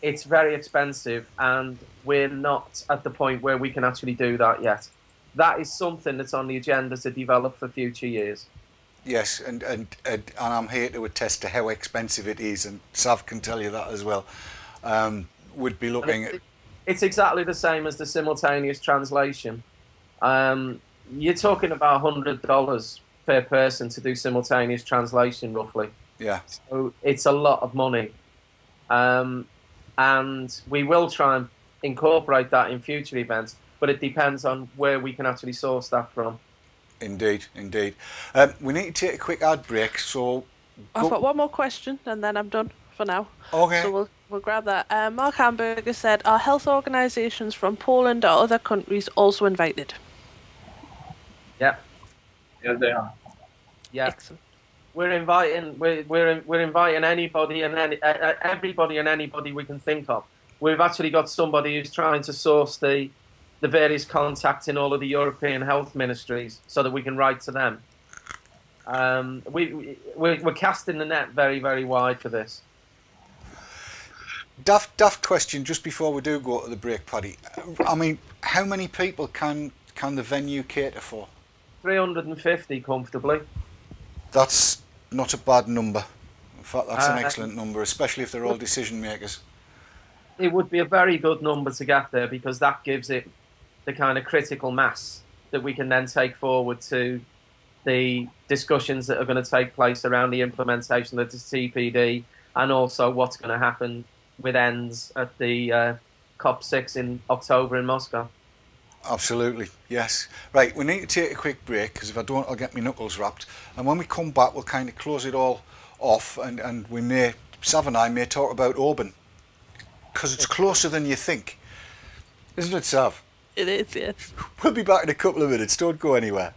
it's very expensive, and we're not at the point where we can actually do that yet. That is something that's on the agenda to develop for future years. Yes, and, and, and, and I'm here to attest to how expensive it is, and Sav can tell you that as well. Um, would be looking it's, at. It's exactly the same as the simultaneous translation. Um, you're talking about hundred dollars per person to do simultaneous translation, roughly. Yeah. So it's a lot of money, um, and we will try and incorporate that in future events. But it depends on where we can actually source that from. Indeed, indeed. Um, we need to take a quick ad break, so. I've got one more question and then I'm done for now. Okay. So we'll, we'll grab that. Uh, Mark Hamburger said, Are health organisations from Poland or other countries also invited? Yeah, Yes, they are. yeah. Excellent. We're inviting we're we're, we're inviting anybody and any, uh, uh, everybody and anybody we can think of. We've actually got somebody who's trying to source the the various contacts in all of the European health ministries so that we can write to them. Um, we, we we're, we're casting the net very very wide for this. Daft, daft question just before we do go to the break, Paddy. I mean, how many people can can the venue cater for? 350 comfortably. That's not a bad number. In fact, that's an Uh, excellent number, especially if they're all decision makers. it would be a very good number to get there because that gives it the kind of critical mass that we can then take forward to the discussions that are going to take place around the implementation of the TPD and also what's going to happen with ENDS at the uh, COP6 in October in Moscow. Absolutely, yes. Right, we need to take a quick break because if I don't, I'll get my knuckles wrapped. And when we come back, we'll kind of close it all off, and, and we may, Sav and I may talk about Auburn because it's closer than you think, isn't it, Sav? It is, yes. We'll be back in a couple of minutes. Don't go anywhere.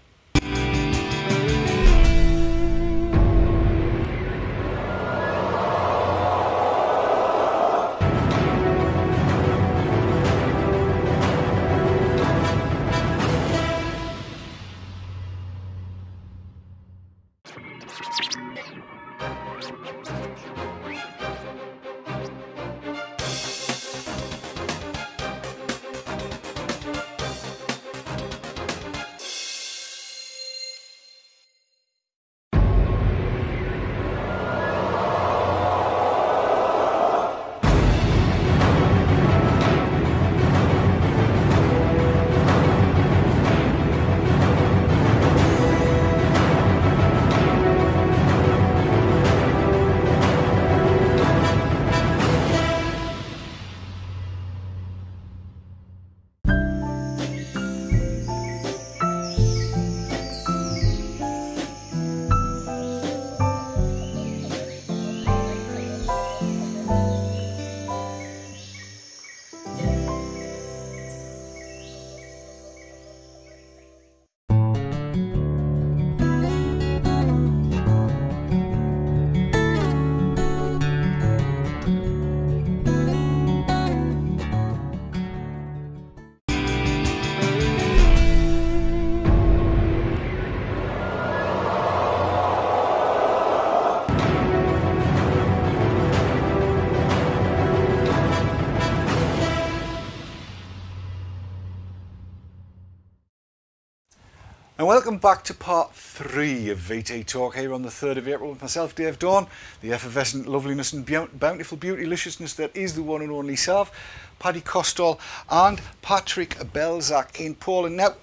Welcome back to part three of VT Talk here on the 3rd of April with myself, Dave Dorn, the effervescent loveliness and bountiful beautyliciousness that is the one and only Sav, Paddy Costall, and Patryk Belzak in Poland. Now,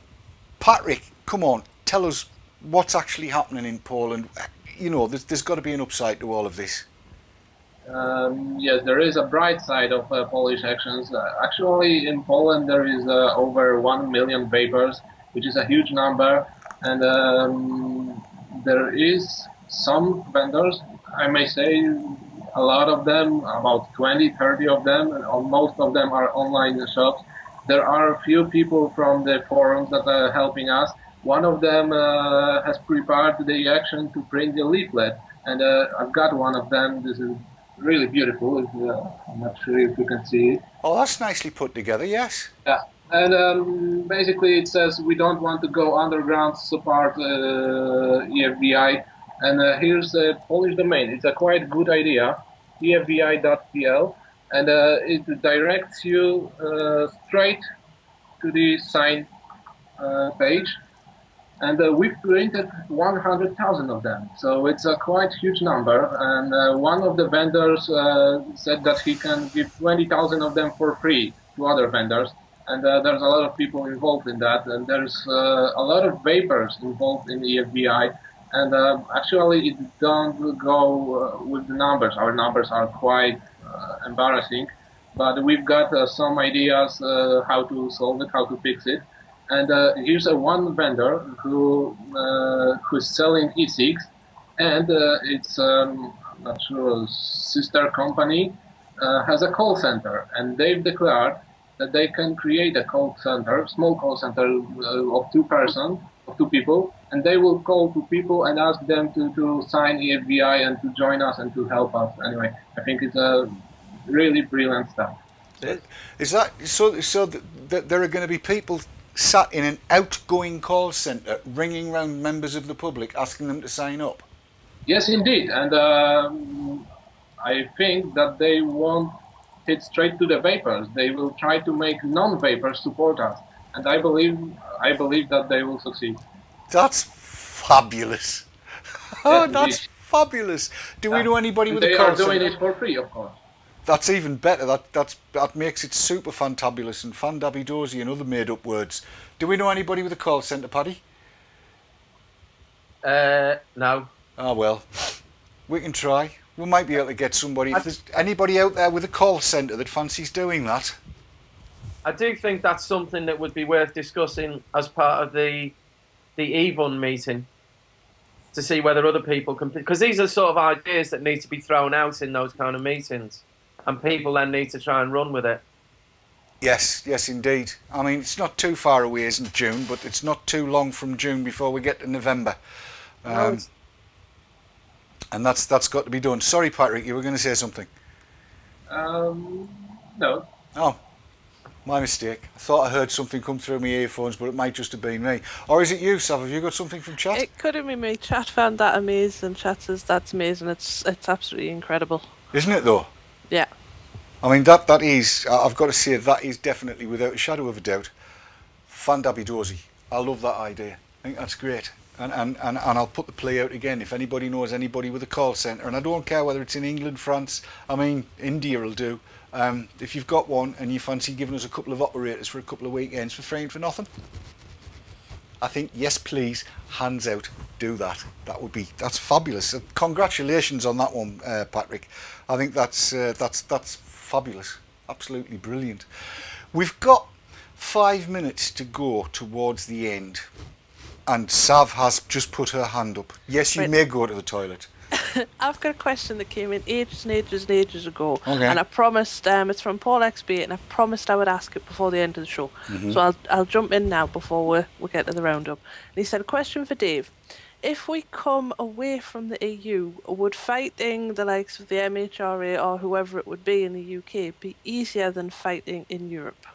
Patryk, come on, tell us what's actually happening in Poland. You know, there's, there's got to be an upside to all of this. Um, yes, there is a bright side of uh, Polish actions. Uh, actually, in Poland, there is uh, over 1 million vapers, which is a huge number. And um, there is some vendors, I may say, a lot of them, about 20, 30 of them, and most of them are online shops. There are a few people from the forums that are helping us. One of them uh, has prepared the action to print the leaflet, and uh, I've got one of them. This is really beautiful. Uh, I'm not sure if you can see it. Oh, that's nicely put together. Yes. Yeah. And um, basically, it says we don't want to go underground support uh, EFVI. And uh, here's a Polish domain. It's a quite good idea, EFVI.pl, and uh, it directs you uh, straight to the sign uh, page and uh, we printed 100,000 of them. So it's a quite huge number. And one of the vendors said that he can give 20,000 of them for free to other vendors. And uh, there's a lot of people involved in that. And there's uh, a lot of vapors involved in EFVI. And uh, actually, it don't go with the numbers. Our numbers are quite embarrassing. But we've got some ideas how to solve it, how to fix it. And uh, here's a one vendor who uh, who's selling e-cigs, and uh, it's um, not sure sister company uh, has a call center, and they've declared that they can create a call center, small call center uh, of two person, of two people, and they will call to people and ask them to, to sign EFVI and to join us and to help us. Anyway, I think it's a really brilliant stuff. Is that so? So that there are going to be people sat in an outgoing call centre ringing round members of the public asking them to sign up? Yes, indeed. And um, I think that they won't hit straight to the vapers. They will try to make non-vapers support us. And I believe, I believe that they will succeed. That's fabulous. oh, yes, that's fabulous. Do we know anybody with a call They are doing it for free, of course that's even better. That that's that makes it super fantabulous and fandabidozy and other made up words. Do we know anybody with a call centre, Paddy? Uh, no. Oh well, we can try. We might be able to get somebody. If there's anybody out there with a call centre that fancies doing that. I do think that's something that would be worth discussing as part of the the EVUN meeting to see whether other people can because these are sort of ideas that need to be thrown out in those kind of meetings and people then need to try and run with it. Yes, yes, indeed. I mean, it's not too far away, isn't June? But it's not too long from June before we get to November, um, no, and that's that's got to be done. Sorry, Patryk, you were going to say something. Um, no. Oh, my mistake. I thought I heard something come through my earphones, but it might just have been me. Or is it you, Sav? Have you got something from chat? It could have been me. Chat found that amazing. Chat says that's amazing. It's it's absolutely incredible. Isn't it though? Yeah. I mean, that that is, I've got to say, that is definitely, without a shadow of a doubt, fandabidozy. I love that idea. I think that's great. And, and, and, and I'll put the play out again. If anybody knows anybody with a call centre, and I don't care whether it's in England, France, I mean, India will do. Um, if you've got one and you fancy giving us a couple of operators for a couple of weekends for free and for nothing, I think yes, please, hands out, do that. That would be that's fabulous. congratulations on that one, uh, Patryk. I think that's uh, that's that's fabulous. Absolutely brilliant. We've got five minutes to go towards the end, and Sav has just put her hand up. Yes, you right. may go to the toilet. I've got a question that came in ages and ages and ages ago, okay. and I promised um, it's from Paul XB, and I promised I would ask it before the end of the show. Mm-hmm. So I'll I'll jump in now before we we get to the roundup. And he said, a question for Dave: If we come away from the EU, would fighting the likes of the MHRA or whoever it would be in the UK be easier than fighting in Europe?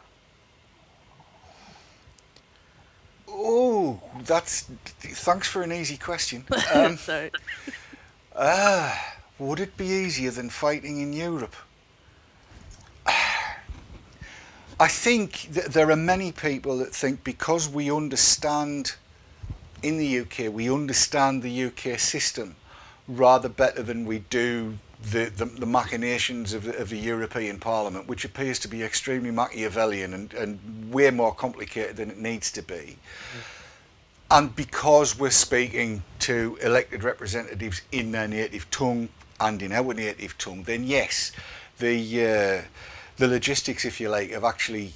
Oh, that's thanks for an easy question. Um, Sorry. Ah, would it be easier than fighting in Europe? I think that there are many people that think because we understand in the UK we understand the UK system rather better than we do the, the, the machinations of the, of the European Parliament, which appears to be extremely Machiavellian and, and way more complicated than it needs to be. And because we're speaking to elected representatives in their native tongue and in our native tongue, then yes, the uh, the logistics, if you like, of actually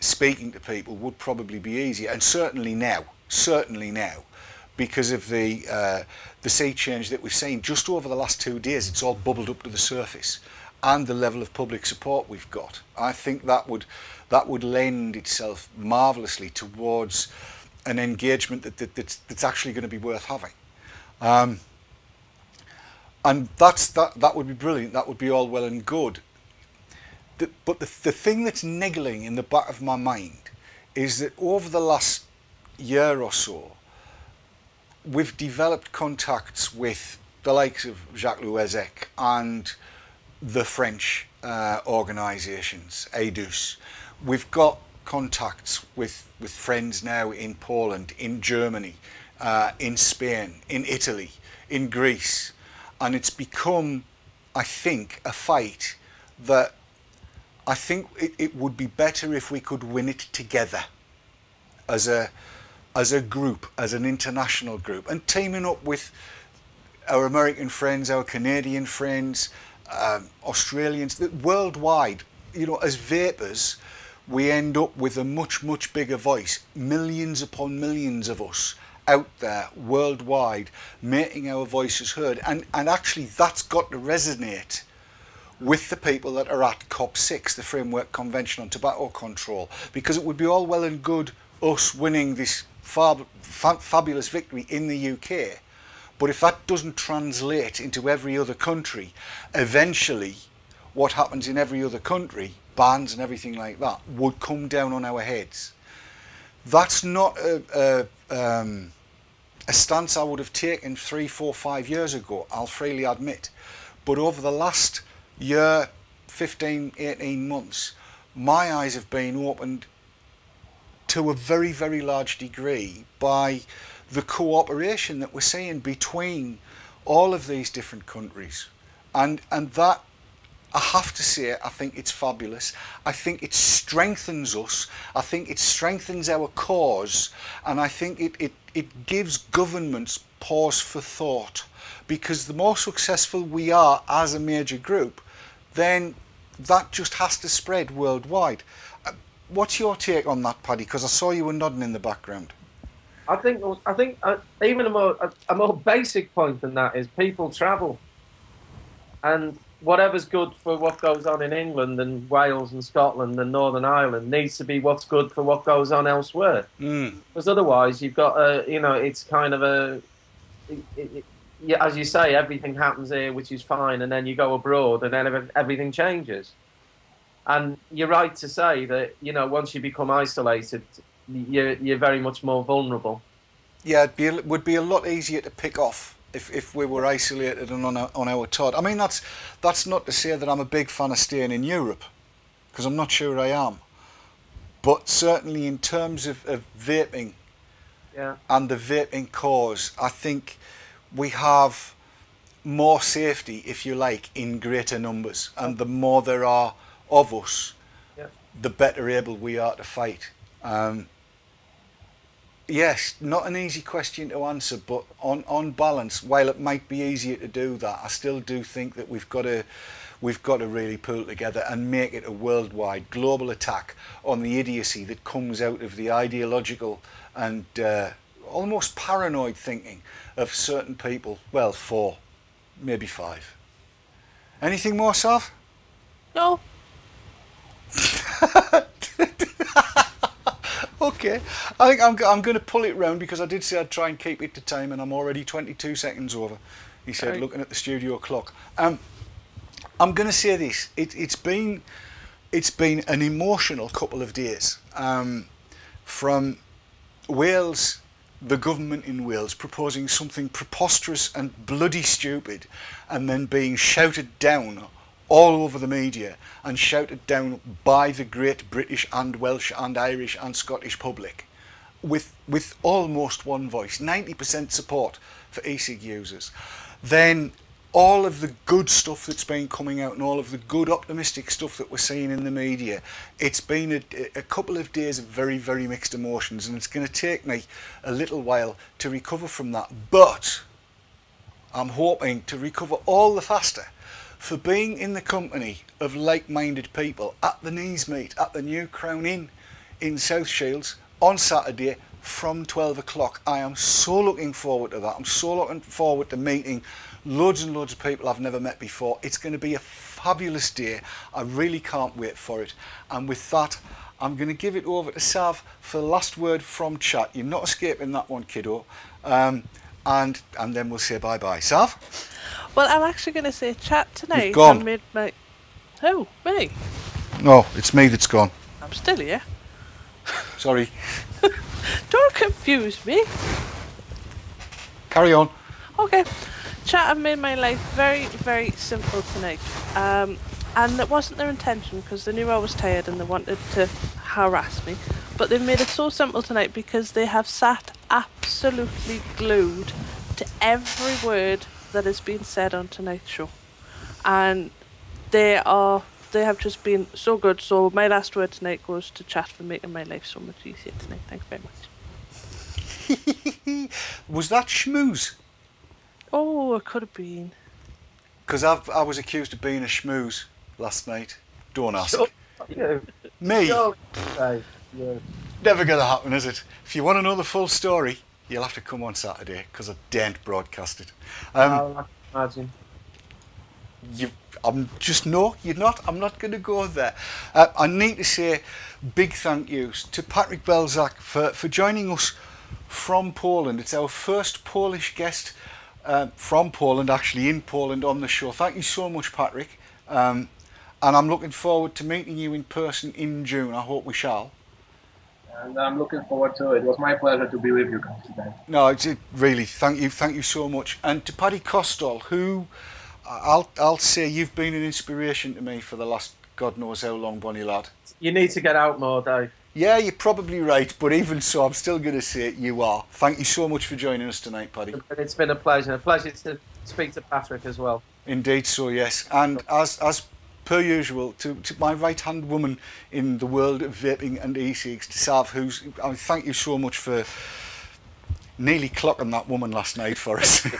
speaking to people would probably be easier. And certainly now, certainly now, because of the uh, the sea change that we've seen just over the last two days, it's all bubbled up to the surface, and the level of public support we've got. I think that would that would lend itself marvelously towards an engagement that, that that's, that's actually going to be worth having. Um, and that's that that would be brilliant. That would be all well and good. The, but the, the thing that's niggling in the back of my mind is that over the last year or so, we've developed contacts with the likes of Jacques Le Houezec and the French uh, organisations, AIDUCE. We've got contacts with, with friends now in Poland, in Germany, uh, in Spain, in Italy, in Greece. And it's become, I think, a fight that I think it, it would be better if we could win it together as a as a group, as an international group, and teaming up with our American friends, our Canadian friends, um, Australians, worldwide. You know, as vapors, we end up with a much, much bigger voice. Millions upon millions of us out there worldwide making our voices heard. And, and actually, that's got to resonate with the people that are at COP6, the Framework Convention on Tobacco Control, because it would be all well and good us winning this fab, fa fabulous victory in the UK. But if that doesn't translate into every other country, eventually what happens in every other country bans and everything like that would come down on our heads. That's not a, a, um, a stance I would have taken three, four, five years ago, I'll freely admit. But over the last year, 15, 18 months, my eyes have been opened to a very, very large degree by the cooperation that we're seeing between all of these different countries. And, and that I have to say, I think it's fabulous. I think it strengthens us. I think it strengthens our cause. And I think it, it, it gives governments pause for thought. Because the more successful we are as a major group, then that just has to spread worldwide. What's your take on that, Paddy? Because I saw you were nodding in the background. I think I think uh, even a more a, a more basic point than that is people travel, and whatever's good for what goes on in England and Wales and Scotland and Northern Ireland needs to be what's good for what goes on elsewhere. Mm. Because otherwise, you've got a, you know, it's kind of a, it, it, yeah, as you say, everything happens here, which is fine, and then you go abroad, and then everything changes. And you're right to say that, you know, once you become isolated, you're, you're very much more vulnerable. Yeah, it would be a lot easier to pick off if, if we were isolated and on, on our Todd. I mean, that's, that's not to say that I'm a big fan of staying in Europe, because I'm not sure I am. But certainly in terms of, of vaping yeah. and the vaping cause, I think we have more safety, if you like, in greater numbers. And the more there are of us, yeah. the better able we are to fight. Um, Yes, not an easy question to answer, but on, on balance, while it might be easier to do that, I still do think that we've got to we've got to really pull together and make it a worldwide global attack on the idiocy that comes out of the ideological and uh, almost paranoid thinking of certain people. Well, four, maybe five. Anything more, Sav? No. okay, I think I'm, I'm going to pull it round because I did say I'd try and keep it to time and I'm already 22 seconds over. He said, right. looking at the studio clock. Um, I'm going to say this. It, it's been it's been an emotional couple of days um, from Wales, the government in Wales proposing something preposterous and bloody stupid, and then being shouted down all over the media and shouted down by the great British and Welsh and Irish and Scottish public with with almost one voice, 90% support for e-cig users, then all of the good stuff that's been coming out and all of the good optimistic stuff that we're seeing in the media, it's been a, a couple of days of very, very mixed emotions and it's going to take me a little while to recover from that. But I'm hoping to recover all the faster for being in the company of like-minded people at the knees meet at the new Crown Inn in South Shields on Saturday from 12 o'clock. I am so looking forward to that. I'm so looking forward to meeting loads and loads of people I've never met before. It's going to be a fabulous day. I really can't wait for it. And with that, I'm going to give it over to Sav for the last word from chat. You're not escaping that one, kiddo. Um, and and then we'll say bye bye. Sav? Well, I'm actually going to say chat tonight. You've gone. I made my. Oh, me. No, it's me that's gone. I'm still here. Sorry. Don't confuse me. Carry on. Okay. Chat I've made my life very, very simple tonight. Um, and it wasn't their intention because they knew I was tired and they wanted to harass me. But they've made it so simple tonight because they have sat absolutely glued to every word that has been said on tonight's show. And they are they have just been so good. So my last word tonight goes to chat for making my life so much easier tonight. Thanks very much. Was that schmooze? Oh, it could have been. Because I I was accused of being a schmooze last night. Don't ask. Sure. You. Me? Sure. Never going to happen, is it? If you want to know the full story, you'll have to come on Saturday because I daren't broadcast it. Um, I imagine. you, I'm just no, you're not. I'm not going to go there. Uh, I need to say big thank yous to Patryk Belzak for, for joining us from Poland. It's our first Polish guest uh, from Poland, actually in Poland on the show. Thank you so much, Patryk. Um, and I'm looking forward to meeting you in person in June. I hope we shall. And I'm looking forward to it. It was my pleasure to be with you guys today. No, it's it, really. Thank you, thank you so much. And to Paddy Costall, who I'll I'll say you've been an inspiration to me for the last God knows how long, Bonnie lad. You need to get out more, Dave. Yeah, you're probably right, but even so, I'm still going to say you are. Thank you so much for joining us tonight, Paddy. It's been a pleasure. A pleasure to speak to Patryk as well. Indeed, so yes. And as as per usual, to, to my right hand woman in the world of vaping and e-cigs, to Sav, who's I mean, thank you so much for nearly clocking that woman last night for us.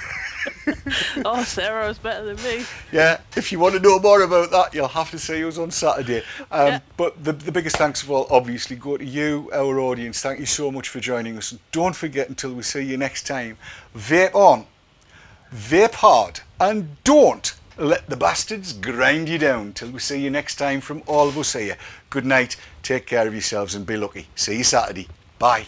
Oh, Sarah was better than me. yeah, if you want to know more about that, you'll have to see us on Saturday. Um, Yeah. But the, the biggest thanks of all, obviously, go to you, our audience. Thank you so much for joining us. And don't forget until we see you next time, vape on, vape hard, and don't let the bastards grind you down. Till we see you next time from all of us here. Good night, take care of yourselves and be lucky. See you Saturday. Bye.